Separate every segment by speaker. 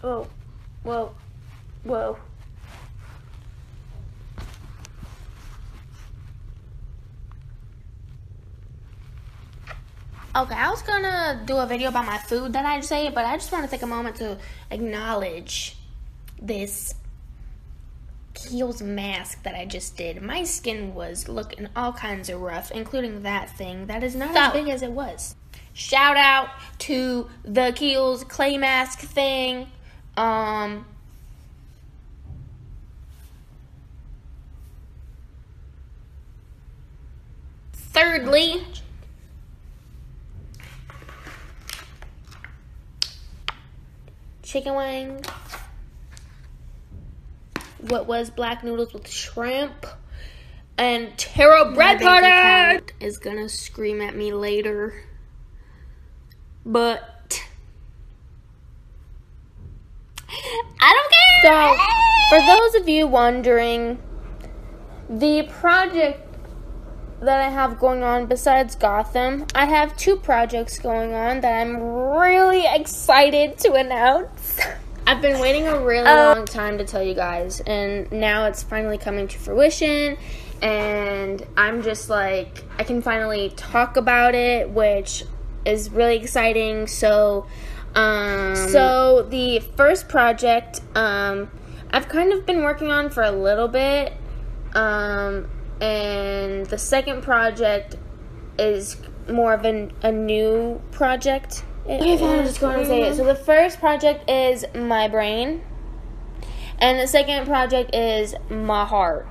Speaker 1: Whoa. Whoa. Whoa. Okay, I was gonna do a video about my food that I just ate, but I just want to take a moment to acknowledge this Kiehl's mask that I just did. My skin was looking all kinds of rough, including that thing that is not as big as it was. Shout out to the Kiehl's clay mask thing. Um, thirdly, chicken wings. What was black noodles with shrimp? And taro bread pudding is gonna scream at me later. But So, for those of you wondering, the project that I have going on besides Gotham, I have two projects going on that I'm really excited to announce. I've been waiting a really uh, long time to tell you guys, and now it's finally coming to fruition. And I'm just like, I can finally talk about it, which is really exciting. So, um, so the first project, um, I've kind of been working on for a little bit, um, and the second project is more of an, a new project. Okay, fine, I'm just going to say it. So the first project is my brain, and the second project is my heart.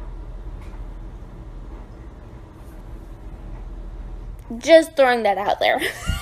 Speaker 1: Just throwing that out there.